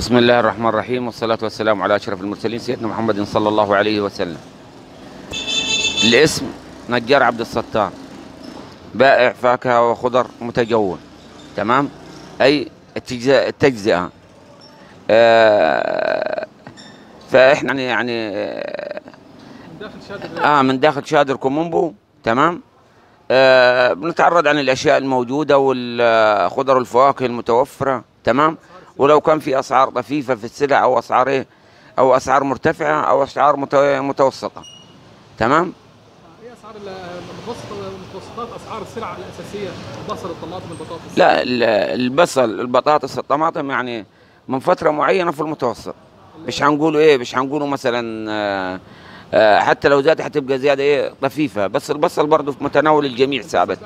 بسم الله الرحمن الرحيم والصلاة والسلام على أشرف المرسلين سيدنا محمد صلى الله عليه وسلم الاسم نجار عبد الستار بائع فاكهة وخضر متجول تمام أي التجزئة, آه فإحنا يعني يعني داخل شادر آه من داخل شادر كوم أمبو تمام آه بنتعرض عن الأشياء الموجودة والخضر والفواكه المتوفرة تمام ولو كان في أسعار طفيفة في السلع أو أسعار إيه؟ أو أسعار مرتفعة أو أسعار مت- متوسطة. تمام؟ إيه أسعار متوسطات أسعار السلع الأساسية؟ البصل الطماطم البطاطس. لا ال- البصل البطاطس الطماطم يعني من فترة معينة في المتوسط. مش هنقولوا إيه؟ مش هنقولوا مثلا آه، حتى لو زادت هتبقى زيادة إيه طفيفة. بس البصل برضه في متناول الجميع ثابت.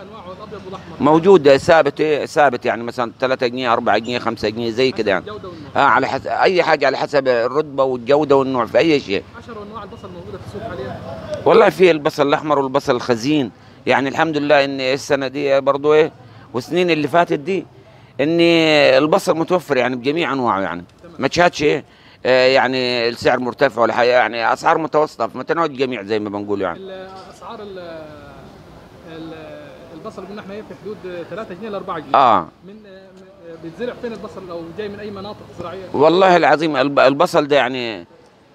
موجود ثابت إيه ثابت يعني مثلا 3 جنيه 4 جنيه 5 جنيه زي كده يعني. آه على حسب أي حاجة على حسب الرتبة والجودة والنوع في أي شيء. 10 أنواع البصل موجودة في السوق حاليا. والله في البصل الأحمر والبصل الخزين. يعني الحمد لله إن السنة دي برضو إيه والسنين اللي فاتت دي إن البصل متوفر يعني بجميع أنواعه يعني. ما تشهدش إيه آه، يعني السعر مرتفع ولا حاجة يعني أسعار متوسطة في متناول الجميع زي ما بنقول يعني. أسعار ال- ال- البصل قلنا إحنا إيه في حدود 3 جنيه ل 4 جنيه. آه. من بيتزرع فين البصل أو جاي من أي مناطق زراعية؟ والله العظيم الب- البصل ده يعني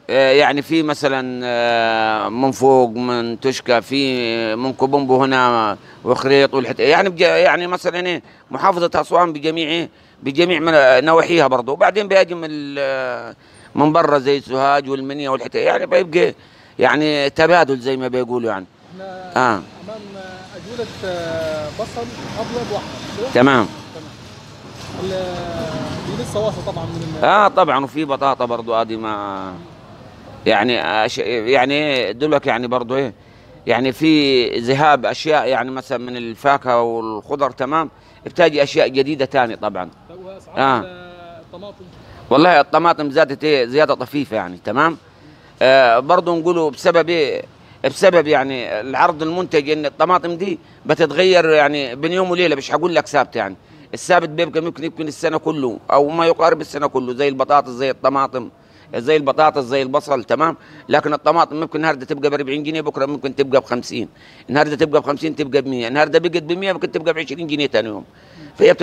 آه، يعني في مثلا آه، من فوق من تشكى في من كوبومبو هنا وخريط والحت يعني بج- يعني مثلا إيه محافظة أسوان بجميع إيه؟ بجميع نواحيها برضه وبعدين بيجي من ال- من برا زي سوهاج والمنيا والحت يعني بيبقى يعني تبادل زي ما بيقولوا يعني. إحنا آه. أمام أجولة آه، بصل أبيض وأحمر؟ تمام. تمام. دي لسه واصلة طبعا من آه طبعا. وفي بطاطا برضو. هذه ما يعني أش... يعني دولك يعني برضو إيه يعني في ذهاب أشياء يعني مثلا من الفاكهة والخضر تمام. بتجي أشياء جديدة تاني طبعا. طب وأسعار آه. ال- الطماطم؟ والله الطماطم زادت إيه؟ زيادة طفيفة يعني تمام؟ آه برضو نقولوا بسبب إيه؟ بسبب يعني العرض المنتج إن الطماطم دي بتتغير يعني بين يوم وليلة مش هقول لك ثابت يعني. الثابت بيبقى ممكن يمكن السنة كله أو ما يقارب السنة كله زي البطاطس زي الطماطم زي البطاطس زي البصل تمام؟ لكن الطماطم ممكن النهارده تبقى ب 40 جنيه بكرة ممكن تبقى ب 50 النهارده تبقى ب 50 تبقى ب 100 النهارده بقت ب 100 ممكن تبقى ب 20 جنيه ثاني يوم. فهي.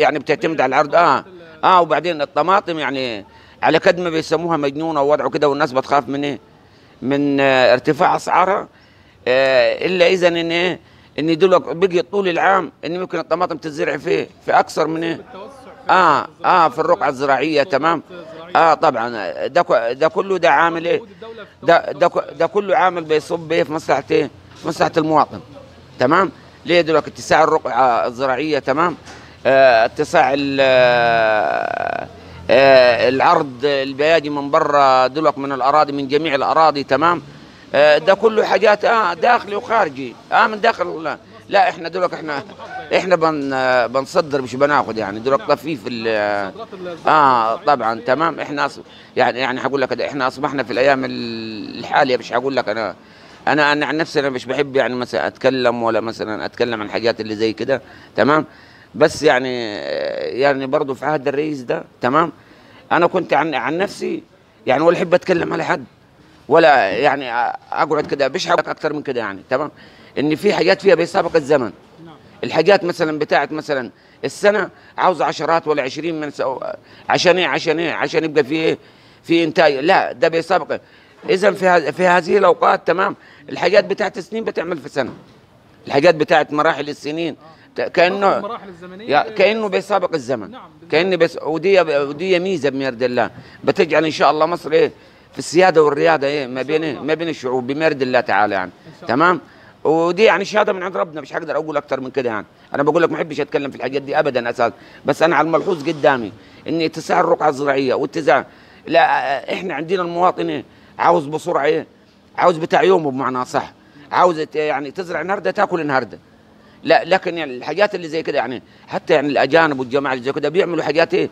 يعني بتعتمد على العرض. آه. آه وبعدين الطماطم يعني على قد ما بيسموها مجنونة ووضعه كده والناس بتخاف من إيه؟ من آه ارتفاع أسعارها. آه إلا إذا إن إيه؟ إن دول بقي طول العام إن ممكن الطماطم تزرع في في أكثر من إيه؟ آه آه في الرقعة الزراعية تمام؟ آه طبعا ده ك- ده كله ده عامل إيه؟ ده ده ده كله عامل بيصب إيه؟ في مصلحة إيه؟ في مصلحة المواطن تمام؟ ليه دلوقتي اتساع الرقعة الزراعية تمام؟ آه اتساع ال- آه آه العرض اللي بيجي من برا دلوقت من الأراضي من جميع الأراضي تمام؟ آه ده كله حاجات آه داخلي وخارجي. آه من داخل لا, لا إحنا دلوقتي إحنا إحنا بن آه، بنصدر مش بناخد يعني. دلوقتي طفيف آه طبعا تمام؟ إحنا. يعني يعني هقول لك إحنا أصبحنا في الأيام ال- الحالية مش هقول لك أنا أنا أنا عن نفسي أنا مش بحب يعني مثلا أتكلم ولا مثلا أتكلم عن الحاجات اللي زي كده تمام؟ بس يعني يعني برضه في عهد الرئيس ده تمام؟ أنا كنت عن عن نفسي يعني ولا أحب أتكلم على حد ولا يعني أقعد كده مش أكتر من كده يعني تمام؟ إن في حاجات فيها بيسابق الزمن. نعم. الحاجات مثلا بتاعت مثلا السنة عاوزه عشرات ولا عشرين من سو... عشان إيه عشان إيه عشان يبقى في إيه في إنتاج. لا ده بيسابق اذا في. في هذه الأوقات تمام؟ الحاجات بتاعت السنين بتعمل في سنه الحاجات بتاعت مراحل السنين. ت- كأنه المراحل الزمنية كأنه بيسابق الزمن نعم،. كأنه بس ودي ودي ميزة بمرد الله بتجعل إن شاء الله مصر إيه في السيادة والريادة إيه ما بين إيه؟ ما بين الشعوب بمرد الله تعالى يعني. تمام ودي يعني شهادة من عند ربنا مش هقدر أقول أكتر من كده يعني أنا بقول لك ما أحبش أتكلم في الحاجات دي ابدا أساس بس أنا على الملحوظ قدامي إن اتساع الرقعة الزراعية واتساع لا إحنا عندنا المواطن إيه؟ عاوز بسرعة إيه عاوز بتاع يومه بمعنى صح عاوز يعني تزرع النهارده تاكل النهارده لا لكن يعني الحاجات اللي زي كده يعني حتى يعني الأجانب والجماعة اللي زي كده بيعملوا حاجات إيه؟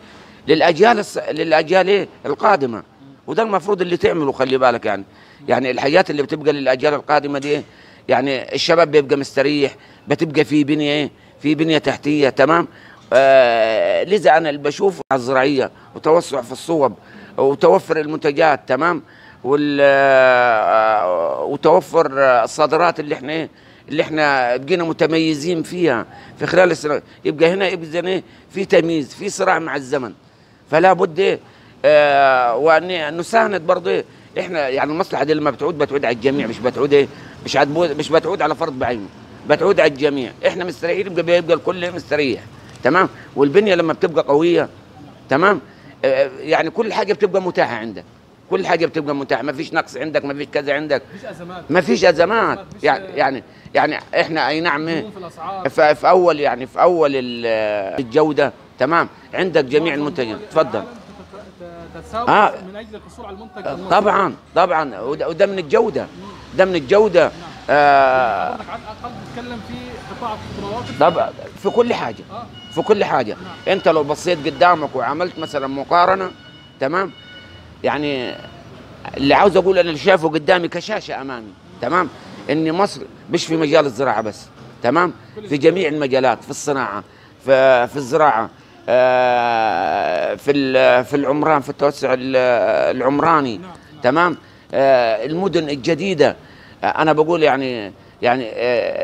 للأجيال الص... للأجيال إيه؟ القادمة. وده المفروض اللي تعمله خلي بالك يعني. يعني الحاجات اللي بتبقى للأجيال القادمة دي إيه؟ يعني الشباب بيبقى مستريح بتبقى في بنية إيه؟ في بنية تحتية تمام؟ آه لذا أنا اللي بشوفه على الزراعية وتوسع في الصوب وتوفر المنتجات تمام؟ وال آه، وتوفر آه، الصادرات اللي إحنا إيه؟ اللي إحنا بقينا متميزين فيها. في خلال السنة يبقى هنا زي إيه؟ في تمييز في صراع مع الزمن. فلا بد إيه؟ آه وأن نساند برضه إيه؟ إحنا يعني المصلحة دي لما بتعود بتعود على الجميع مش بتعود إيه؟ مش مش بتعود على فرد بعينه. بتعود على الجميع. إحنا مستريحين يبقى بيبقى الكل مستريح. تمام؟ والبنية لما بتبقى قوية تمام؟ آه يعني كل حاجة بتبقى متاحة عندك. كل حاجة بتبقى متاحة. ما فيش نقص عندك ما فيش كذا عندك. مفيش أزمات. ما فيش أزمات. مفيش- يعني يعني يعني إحنا أي نعم في في أول يعني في أول ال- الجودة. تمام. عندك جميع المنتجات تفضل. آه. من أجل الحصول على المنتج المنتج. طبعا طبعا. وده من الجودة. ده من الجودة. آه. الاقل بتتكلم في قطاع طبعا في كل حاجة. آه. في كل حاجة. أنت لو بصيت قدامك وعملت مثلا مقارنة تمام يعني اللي عاوز أقول أنا اللي شايفه قدامي كشاشة أمامي تمام؟ ان مصر مش في مجال الزراعة بس تمام؟ في جميع المجالات في الصناعة في في الزراعة آه، في في العمران في التوسع ال- العمراني تمام؟ آه، المدن الجديدة. آه، أنا بقول يعني يعني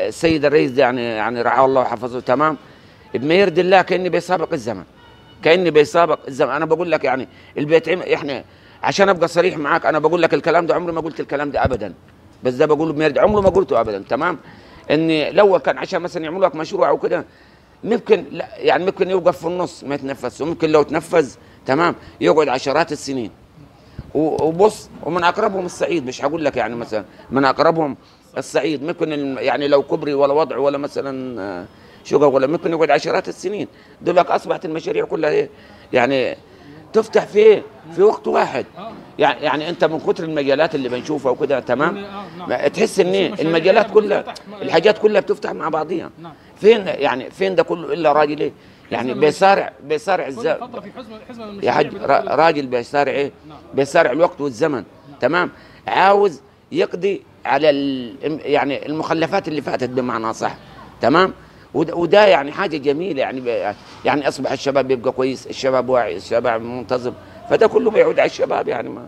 السيد الرئيس يعني يعني رعاه الله وحفظه تمام؟ بما يرضي الله كأني بيسابق الزمن كأني بيسابق الزمن. أنا بقول لك يعني البيت إحنا عشان أبقى صريح معاك أنا بقول لك الكلام ده عمري ما قلت الكلام ده ابدا. بس ده بقوله بما يرضي عمري ما قلته ابدا تمام؟ ان لو كان عشان مثلا يعملوا لك مشروع أو كده ممكن لا يعني ممكن يوقف في النص ما يتنفذش وممكن لو تنفذ تمام؟ يقعد عشرات السنين. وبص ومن أقربهم الصعيد مش هقول لك يعني مثلا من أقربهم الصعيد ممكن يعني لو كبري ولا وضع ولا مثلا آه، شقق ولا ممكن يقعد عشرات السنين. دول لك أصبحت المشاريع كلها إيه؟ يعني تفتح في إيه في وقت واحد. آه. يعني يعني أنت من كتر المجالات اللي بنشوفها وكده تمام؟ آه، نعم. تحس إن؟ المشاريع المجالات كلها الحاجات كلها بتفتح مع بعضيها. نعم. فين يعني فين ده كله إلا راجل إيه؟ يعني بيسارع بيسارع الزمن يا حاج راجل بيسارع إيه؟ نعم. بيسارع الوقت والزمن تمام؟ عاوز يقضي على يعني المخلفات اللي فاتت بمعنى صح تمام؟ وده, يعني حاجة جميلة يعني يعني أصبح الشباب بيبقى كويس الشباب واعي الشباب منتظم فده كله بيعود على الشباب يعني ما